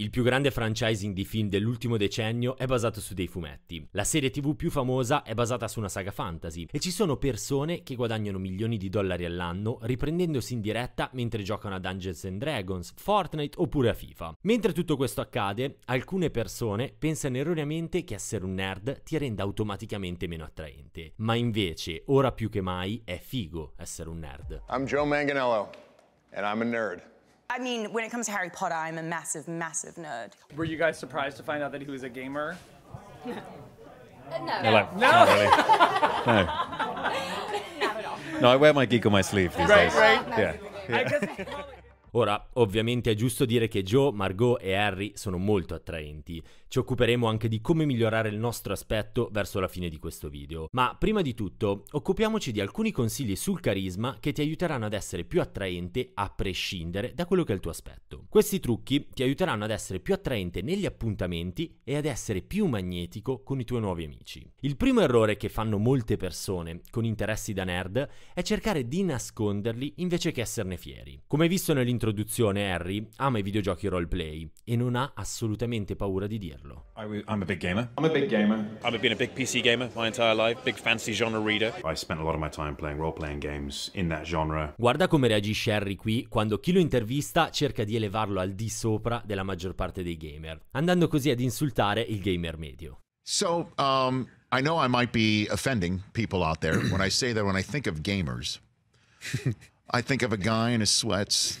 Il più grande franchising di film dell'ultimo decennio è basato su dei fumetti. La serie TV più famosa è basata su una saga fantasy e ci sono persone che guadagnano milioni di dollari all'anno riprendendosi in diretta mentre giocano a Dungeons and Dragons, Fortnite oppure a FIFA. Mentre tutto questo accade, alcune persone pensano erroneamente che essere un nerd ti renda automaticamente meno attraente, ma invece ora più che mai è figo essere un nerd. I'm Joe Manganello, and I'm a nerd. I mean, when it comes to Harry Potter, I'm a massive, massive nerd. Were you guys surprised to find out that he was a gamer? Uh, no. Hello. No. Not really. No. No, I wear my geek on my sleeve these Right, days. right. Yeah. I guess Ora, ovviamente è giusto dire che Joe, Margot e Harry sono molto attraenti. Ci occuperemo anche di come migliorare il nostro aspetto verso la fine di questo video. Ma prima di tutto, occupiamoci di alcuni consigli sul carisma che ti aiuteranno ad essere più attraente a prescindere da quello che è il tuo aspetto. Questi trucchi ti aiuteranno ad essere più attraente negli appuntamenti e ad essere più magnetico con i tuoi nuovi amici. Il primo errore che fanno molte persone con interessi da nerd è cercare di nasconderli invece che esserne fieri. Come visto nell'introduzione, Harry ama i videogiochi roleplay e non ha assolutamente paura di dirlo. I, am a big gamer. I'm a big gamer. I've been a big PC gamer my entire life, big fantasy genre reader. I spent a lot of my time playing role playing games in that genre. Guarda come reagisce Harry qui quando chi lo intervista cerca di elevarlo al di sopra della maggior parte dei gamer, andando così ad insultare il gamer medio. So, um, I know I might be offending people out there when I say that when I think of gamers, I think of a guy in his sweats,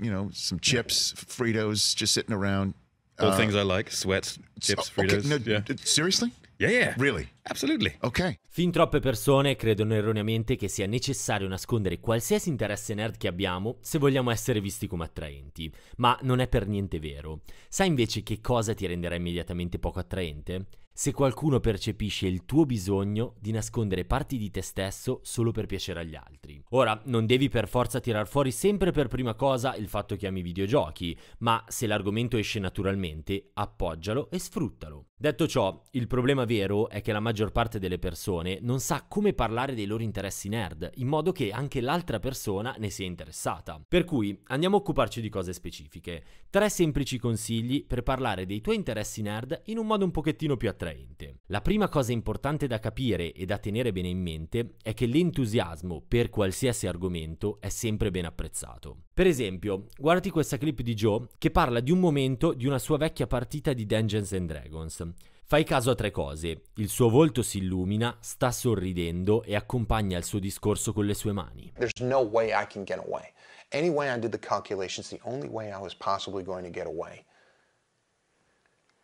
you know, some chips, Fritos, just sitting around. All Uh, things I like: sweats, chips, okay, Fritos. no, yeah. seriously? yeah, yeah. Really? Absolutely. Okay. Fin troppe persone credono erroneamente che sia necessario nascondere qualsiasi interesse nerd che abbiamo se vogliamo essere visti come attraenti, ma non è per niente vero. Sai invece che cosa ti renderà immediatamente poco attraente? Se qualcuno percepisce il tuo bisogno di nascondere parti di te stesso solo per piacere agli altri. Ora, non devi per forza tirar fuori sempre per prima cosa il fatto che ami videogiochi, ma se l'argomento esce naturalmente, appoggialo e sfruttalo. Detto ciò, il problema vero è che la maggior parte delle persone non sa come parlare dei loro interessi nerd, in modo che anche l'altra persona ne sia interessata. Per cui andiamo a occuparci di cose specifiche. Tre semplici consigli per parlare dei tuoi interessi nerd in un modo un pochettino più attraente. La prima cosa importante da capire e da tenere bene in mente è che l'entusiasmo per qualsiasi argomento è sempre ben apprezzato. Per esempio, guardati questa clip di Joe che parla di un momento di una sua vecchia partita di Dungeons and Dragons. Fai caso a tre cose. Il suo volto si illumina, sta sorridendo e accompagna il suo discorso con le sue mani. There's no way I can get away. Any way I did the calculations, the only way I was possibly going to get away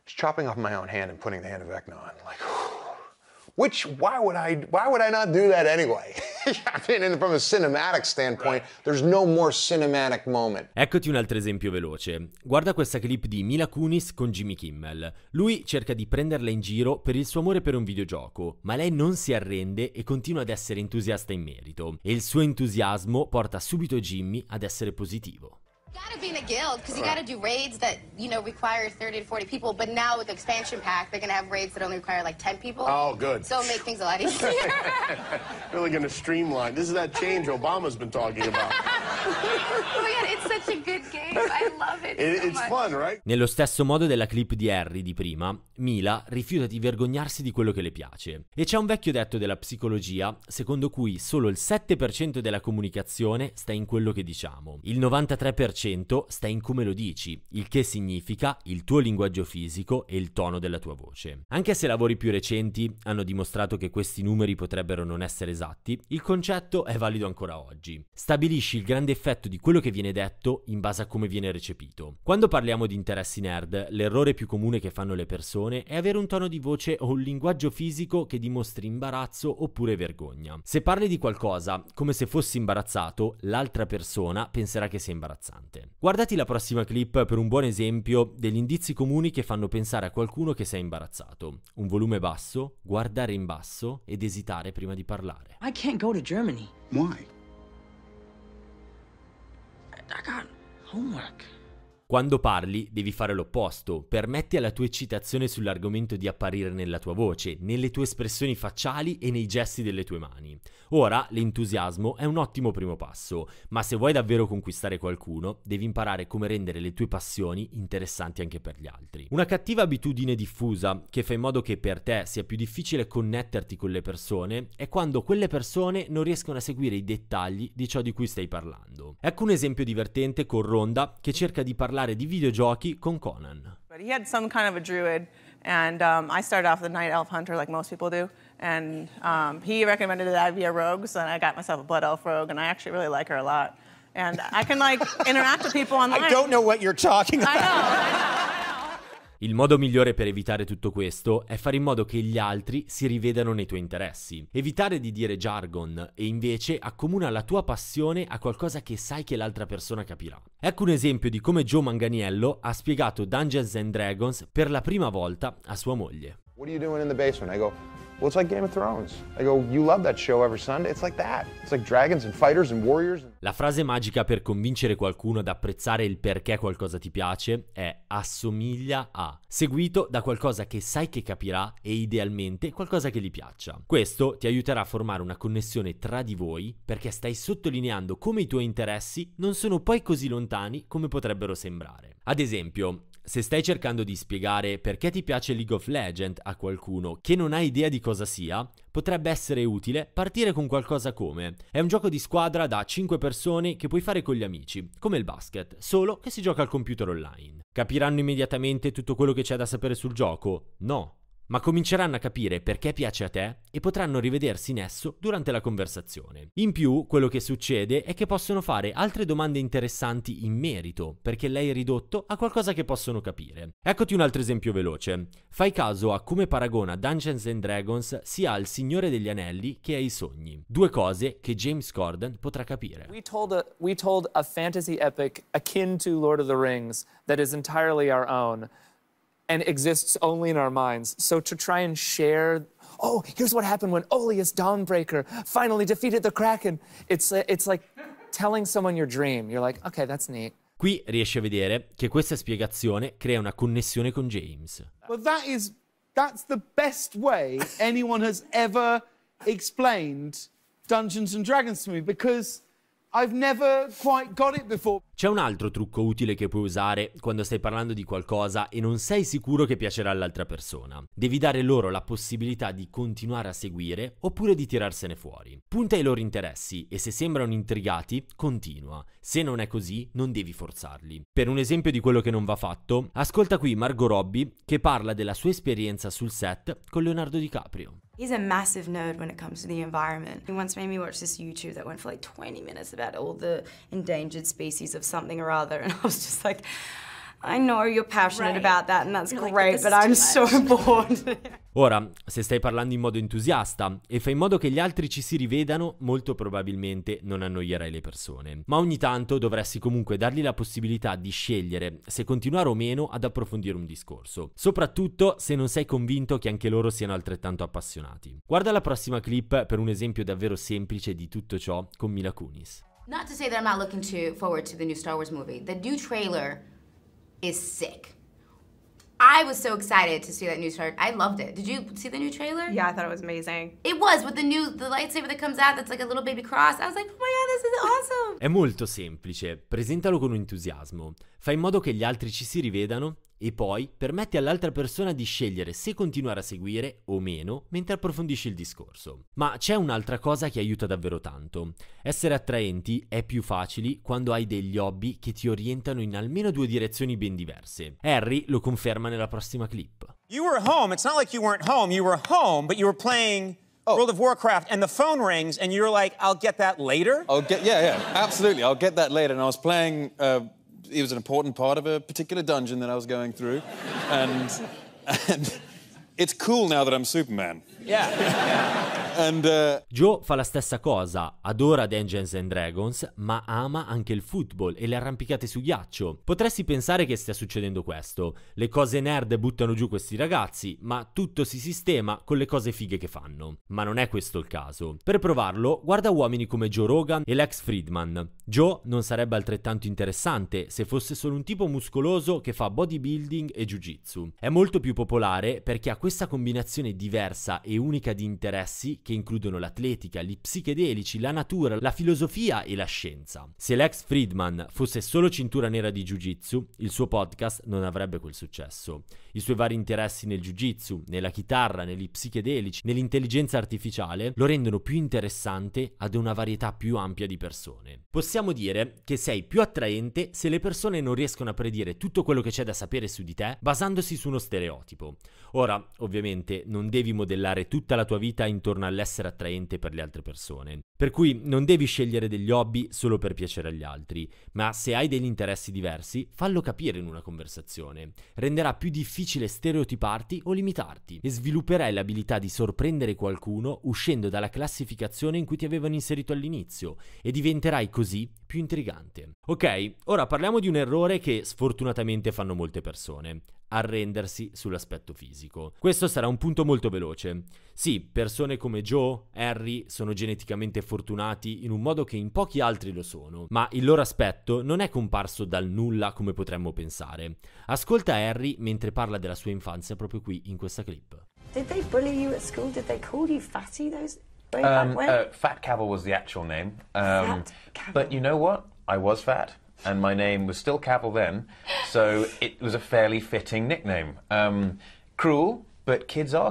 is chopping off my own hand and putting the hand of Vecna on. Like, which, why would I, why would I not do that anyway? I mean, from a cinematic standpoint, there's no more cinematic moment. Eccoti un altro esempio veloce. Guarda questa clip di Mila Kunis con Jimmy Kimmel. Lui cerca di prenderla in giro per il suo amore per un videogioco, ma lei non si arrende e continua ad essere entusiasta in merito. E il suo entusiasmo porta subito Jimmy ad essere positivo. Gotta be in a guild because you gotta do raids that you know require 30 to 40 people but now with the expansion pack they're gonna have raids that only require like 10 people Oh, good. so it'll make things a lot easier Really to streamline. This is that change Obama's been talking about. oh my god it's such a good game i love it, It- so it's much. fun, right? Nello stesso modo della clip di Harry di prima, Mila rifiuta di vergognarsi di quello che le piace. E c'è un vecchio detto della psicologia secondo cui solo il 7% della comunicazione sta in quello che diciamo, il 93% sta in come lo dici, il che significa il tuo linguaggio fisico e il tono della tua voce. Anche se lavori più recenti hanno dimostrato che questi numeri potrebbero non essere esatti, il concetto è valido ancora oggi. Stabilisci il grande effetto di quello che viene detto in base a come viene recepito. Quando parliamo di interessi nerd, l'errore più comune che fanno le persone è avere un tono di voce o un linguaggio fisico che dimostri imbarazzo oppure vergogna. Se parli di qualcosa come se fossi imbarazzato, l'altra persona penserà che sia imbarazzante. Guardati la prossima clip per un buon esempio degli indizi comuni che fanno pensare a qualcuno che sei imbarazzato. Un volume basso, guardare in basso ed esitare prima di parlare. I can't go to Germany. Why? I got homework. Quando parli devi fare l'opposto, permetti alla tua eccitazione sull'argomento di apparire nella tua voce, nelle tue espressioni facciali e nei gesti delle tue mani. Ora l'entusiasmo è un ottimo primo passo, ma se vuoi davvero conquistare qualcuno, devi imparare come rendere le tue passioni interessanti anche per gli altri. Una cattiva abitudine diffusa che fa in modo che per te sia più difficile connetterti con le persone è quando quelle persone non riescono a seguire i dettagli di ciò di cui stai parlando. Ecco un esempio divertente con Ronda che cerca di parlare di videogiochi con Conan. But he had some kind of a druid, and um, I started off the night elf hunter like most people do. And um, he recommended that I be a rogue, so then I got myself a blood elf rogue, and I actually really like her a lot. And I can like interact with people online. I don't know what you're talking about. I know. I know. Il modo migliore per evitare tutto questo è fare in modo che gli altri si rivedano nei tuoi interessi. Evitare di dire jargon e invece accomuna la tua passione a qualcosa che sai che l'altra persona capirà. Ecco un esempio di come Joe Manganiello ha spiegato Dungeons and Dragons per la prima volta a sua moglie. What are you doing in the basement? I go, well, it's like Game of Thrones. I go, you love that show every Sunday. It's like that. It's like dragons and fighters and warriors. La frase magica per convincere qualcuno ad apprezzare il perché qualcosa ti piace è assomiglia a, seguito da qualcosa che sai che capirà e idealmente qualcosa che gli piaccia. Questo ti aiuterà a formare una connessione tra di voi perché stai sottolineando come i tuoi interessi non sono poi così lontani come potrebbero sembrare. Ad esempio, se stai cercando di spiegare perché ti piace League of Legends a qualcuno che non ha idea di cosa sia, potrebbe essere utile partire con qualcosa come è un gioco di squadra da 5 persone che puoi fare con gli amici, come il basket, solo che si gioca al computer online. Capiranno immediatamente tutto quello che c'è da sapere sul gioco? No ma cominceranno a capire perché piace a te e potranno rivedersi in esso durante la conversazione. In più, quello che succede è che possono fare altre domande interessanti in merito, perché lei è ridotto a qualcosa che possono capire. Eccoti un altro esempio veloce. Fai caso a come paragona Dungeons and Dragons sia al Signore degli Anelli che ai sogni. Due cose che James Corden potrà capire. We told a we told a fantasy epic akin to Lord of the Rings that is entirely our own and exists only in our minds. So to try and share, oh, here's what happened when Oleus Dawnbreaker finally defeated the Kraken. It's it's like telling someone your dream. You're like, okay, that's neat. Qui riesci a vedere che questa spiegazione crea una connessione con James. Well, that is that's the best way anyone has ever explained Dungeons and Dragons to me because I've never quite got it before. C'è un altro trucco utile che puoi usare quando stai parlando di qualcosa e non sei sicuro che piacerà all'altra persona. Devi dare loro la possibilità di continuare a seguire oppure di tirarsene fuori. Punta ai loro interessi e se sembrano intrigati, continua. Se non è così, non devi forzarli. Per un esempio di quello che non va fatto, ascolta qui Margot Robbie che parla della sua esperienza sul set con Leonardo DiCaprio. He's a massive nerd when it comes to the environment. He once made me watch this YouTube that went for like 20 minutes about all the endangered species of something or other, and I was just like, I know you're passionate Right. about that, and that's You're like, great, "This but I'm so much." bored. Ora, se stai parlando in modo entusiasta e fai in modo che gli altri ci si rivedano, molto probabilmente non annoierai le persone. Ma ogni tanto dovresti comunque dargli la possibilità di scegliere se continuare o meno ad approfondire un discorso, soprattutto se non sei convinto che anche loro siano altrettanto appassionati. Guarda la prossima clip per un esempio davvero semplice di tutto ciò con Mila Kunis. Not to say that I'm not looking to forward to the new Star Wars movie. The new trailer is sick. I was so excited to see that new Star. I loved it. Did you see the new trailer? Yeah, I thought it was amazing. It was with the new the lightsaber that comes out that's like a little baby cross. I was like, oh my god, this is awesome. È molto semplice, presentalo con entusiasmo, fai in modo che gli altri ci si rivedano e poi permetti all'altra persona di scegliere se continuare a seguire o meno mentre approfondisci il discorso. Ma c'è un'altra cosa che aiuta davvero tanto. Essere attraenti è più facile quando hai degli hobby che ti orientano in almeno due direzioni ben diverse. Harry lo conferma nella prossima clip. You were home. It's not like you weren't home. You were home, but you were playing World of Warcraft, and the phone rings, and you're like, "I'll get that later." I'll get yeah, yeah, absolutely. I'll get that later. And I was playing. Uh, it was an important part of a particular dungeon that I was going through, and and it's cool now that I'm Superman. Yeah. And uh, Joe fa la stessa cosa, adora Dungeons and Dragons, ma ama anche il football e le arrampicate su ghiaccio. Potresti pensare che stia succedendo questo. Le cose nerd buttano giù questi ragazzi, ma tutto si sistema con le cose fighe che fanno. Ma non è questo il caso. Per provarlo, guarda uomini come Joe Rogan e Lex Friedman. Joe non sarebbe altrettanto interessante se fosse solo un tipo muscoloso che fa bodybuilding e jiu-jitsu. È molto più popolare perché ha questa combinazione diversa e unica di interessi che includono l'atletica, gli psichedelici, la natura, la filosofia e la scienza. Se Lex Friedman fosse solo cintura nera di jiu-jitsu, il suo podcast non avrebbe quel successo. I suoi vari interessi nel jiu-jitsu, nella chitarra, negli psichedelici, nell'intelligenza artificiale lo rendono più interessante ad una varietà più ampia di persone. Possiamo dire che sei più attraente se le persone non riescono a predire tutto quello che c'è da sapere su di te basandosi su uno stereotipo. Ora, ovviamente, non devi modellare tutta la tua vita intorno all'essere attraente per le altre persone. Per cui non devi scegliere degli hobby solo per piacere agli altri, ma se hai degli interessi diversi, fallo capire in una conversazione. Renderà più difficile stereotiparti o limitarti e svilupperai l'abilità di sorprendere qualcuno uscendo dalla classificazione in cui ti avevano inserito all'inizio e diventerai così più intrigante. Ok, ora parliamo di un errore che sfortunatamente fanno molte persone arrendersi sull'aspetto fisico. Questo sarà un punto molto veloce. Sì, persone come Joe, Harry sono geneticamente fortunati in un modo che in pochi altri lo sono, ma il loro aspetto non è comparso dal nulla come potremmo pensare. Ascolta Harry mentre parla della sua infanzia proprio qui in questa clip. Did they bully you at school? Did they call you fatty those way back Um, uh, fat Cavill was the actual name. Um, but you know what? I was fat, and my name was still Cavill then, so it was a fairly fitting nickname. Um, cruel,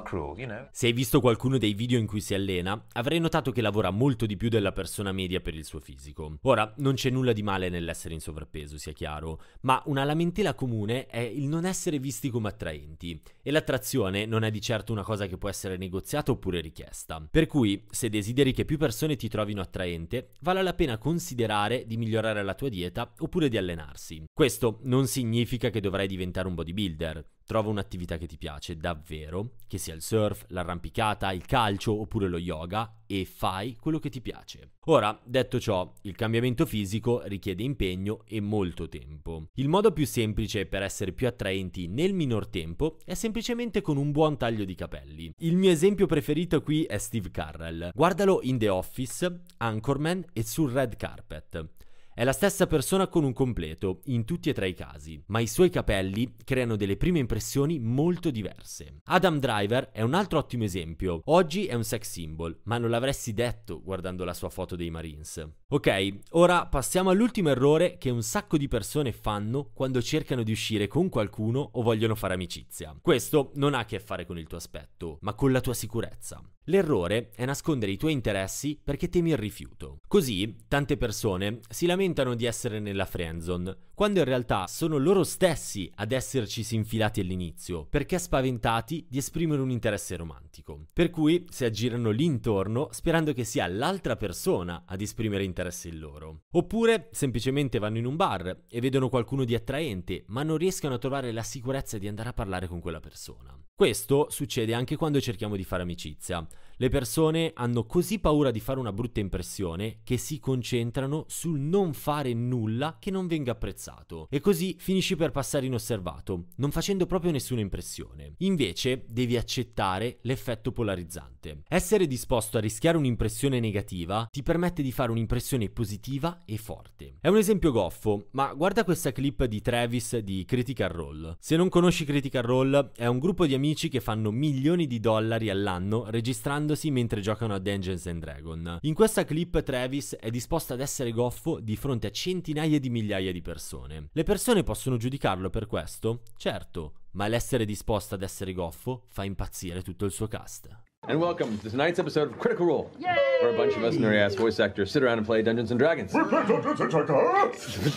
cruel, you know. Se hai visto qualcuno dei video in cui si allena, avrai notato che lavora molto di più della persona media per il suo fisico. Ora, non c'è nulla di male nell'essere in sovrappeso, sia chiaro, ma una lamentela comune è il non essere visti come attraenti. E l'attrazione non è di certo una cosa che può essere negoziata oppure richiesta. Per cui, se desideri che più persone ti trovino attraente, vale la pena considerare di migliorare la tua dieta oppure di allenarsi. Questo non significa che dovrai diventare un bodybuilder. Trova un'attività che ti piace davvero, che sia il surf, l'arrampicata, il calcio oppure lo yoga e fai quello che ti piace. Ora, detto ciò, il cambiamento fisico richiede impegno e molto tempo. Il modo più semplice per essere più attraenti nel minor tempo è semplicemente con un buon taglio di capelli. Il mio esempio preferito qui è Steve Carrell. Guardalo in The Office, Anchorman e sul red carpet. È la stessa persona con un completo, in tutti e tre i casi, ma i suoi capelli creano delle prime impressioni molto diverse. Adam Driver è un altro ottimo esempio. Oggi è un sex symbol, ma non l'avresti detto guardando la sua foto dei Marines. Ok, ora passiamo all'ultimo errore che un sacco di persone fanno quando cercano di uscire con qualcuno o vogliono fare amicizia. Questo non ha a che fare con il tuo aspetto, ma con la tua sicurezza. L'errore è nascondere i tuoi interessi perché temi il rifiuto. Così, tante persone si lamentano di essere nella friendzone, quando in realtà sono loro stessi ad essercisi infilati all'inizio, perché spaventati di esprimere un interesse romantico. Per cui si aggirano lì intorno sperando che sia l'altra persona ad esprimere interesse in loro. Oppure semplicemente vanno in un bar e vedono qualcuno di attraente, ma non riescono a trovare la sicurezza di andare a parlare con quella persona. Questo succede anche quando cerchiamo di fare amicizia. Le persone hanno così paura di fare una brutta impressione che si concentrano sul non fare nulla che non venga apprezzato e così finisci per passare inosservato, non facendo proprio nessuna impressione. Invece devi accettare l'effetto polarizzante. Essere disposto a rischiare un'impressione negativa ti permette di fare un'impressione positiva e forte. È un esempio goffo, ma guarda questa clip di Travis di Critical Role. Se non conosci Critical Role, è un gruppo di amici che fanno milioni di dollari all'anno registrando mentre giocano a Dungeons and Dragons. In questa clip Travis è disposto ad essere goffo di fronte a centinaia di migliaia di persone. Le persone possono giudicarlo per questo? Certo, ma l'essere disposto ad essere goffo fa impazzire tutto il suo cast. And welcome to tonight's episode of Critical Role, where a bunch of us nerdy ass voice actors sit around and play Dungeons and Dragons. We play Dungeons and Dragons!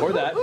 or that.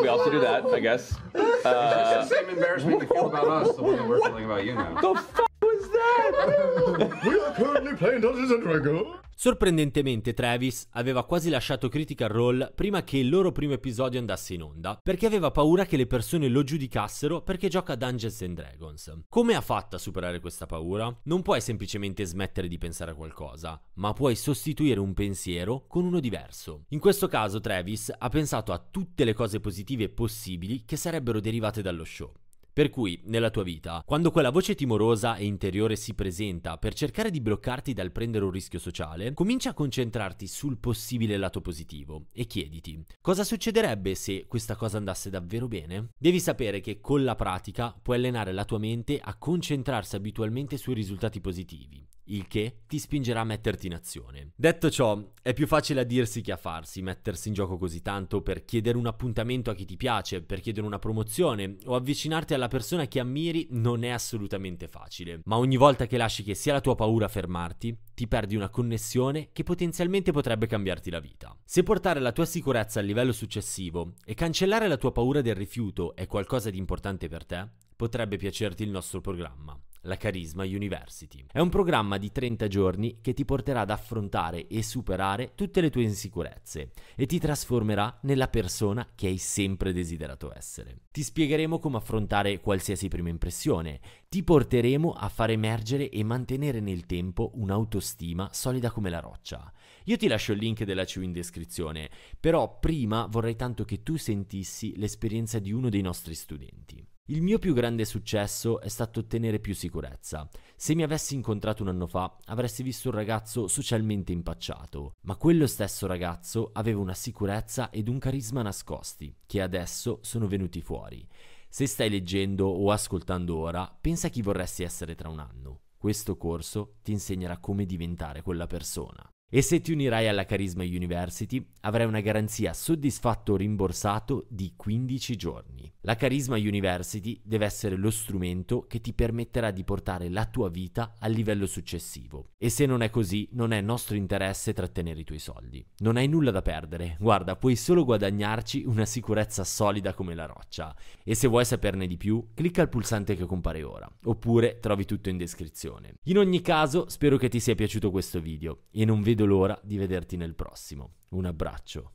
We also do that, I guess. Uh, Same embarrassment you feel about us, the way we're feeling about you now. the f was that? We are currently playing Dungeons and Dragons. Sorprendentemente Travis aveva quasi lasciato Critical Role prima che il loro primo episodio andasse in onda, perché aveva paura che le persone lo giudicassero perché gioca a Dungeons and Dragons. Come ha fatto a superare questa paura? Non puoi semplicemente smettere di pensare a qualcosa, ma puoi sostituire un pensiero con uno diverso. In questo caso Travis ha pensato a tutte le cose positive possibili che sarebbero derivate dallo show. Per cui, nella tua vita, quando quella voce timorosa e interiore si presenta per cercare di bloccarti dal prendere un rischio sociale, comincia a concentrarti sul possibile lato positivo e chiediti, cosa succederebbe se questa cosa andasse davvero bene? Devi sapere che con la pratica puoi allenare la tua mente a concentrarsi abitualmente sui risultati positivi il che ti spingerà a metterti in azione. Detto ciò, è più facile a dirsi che a farsi, mettersi in gioco così tanto per chiedere un appuntamento a chi ti piace, per chiedere una promozione o avvicinarti alla persona che ammiri non è assolutamente facile, ma ogni volta che lasci che sia la tua paura a fermarti, ti perdi una connessione che potenzialmente potrebbe cambiarti la vita. Se portare la tua sicurezza al livello successivo e cancellare la tua paura del rifiuto è qualcosa di importante per te, potrebbe piacerti il nostro programma la Carisma University. È un programma di 30 giorni che ti porterà ad affrontare e superare tutte le tue insicurezze e ti trasformerà nella persona che hai sempre desiderato essere. Ti spiegheremo come affrontare qualsiasi prima impressione, ti porteremo a far emergere e mantenere nel tempo un'autostima solida come la roccia. Io ti lascio il link della CU in descrizione, però prima vorrei tanto che tu sentissi l'esperienza di uno dei nostri studenti. Il mio più grande successo è stato ottenere più sicurezza. Se mi avessi incontrato un anno fa, avresti visto un ragazzo socialmente impacciato, ma quello stesso ragazzo aveva una sicurezza ed un carisma nascosti, che adesso sono venuti fuori. Se stai leggendo o ascoltando ora, pensa a chi vorresti essere tra un anno. Questo corso ti insegnerà come diventare quella persona. E se ti unirai alla Carisma University avrai una garanzia soddisfatto o rimborsato di 15 giorni. La Carisma University deve essere lo strumento che ti permetterà di portare la tua vita al livello successivo. E se non è così, non è nostro interesse trattenere i tuoi soldi. Non hai nulla da perdere. Guarda, puoi solo guadagnarci una sicurezza solida come la roccia. E se vuoi saperne di più, clicca il pulsante che compare ora. Oppure trovi tutto in descrizione. In ogni caso, spero che ti sia piaciuto questo video e non vedo l'ora di vederti nel prossimo. Un abbraccio.